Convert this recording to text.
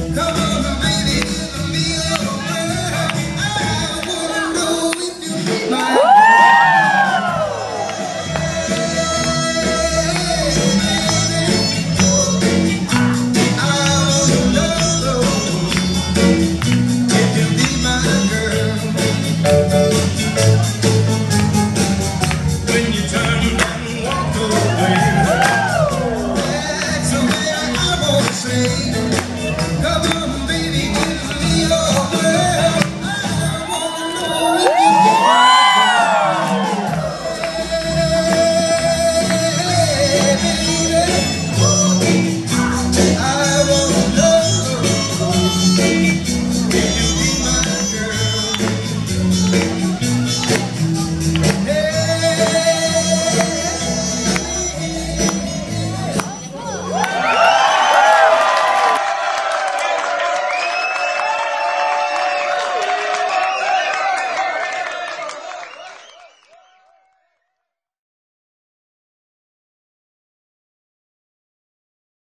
Come on, baby, give me alone.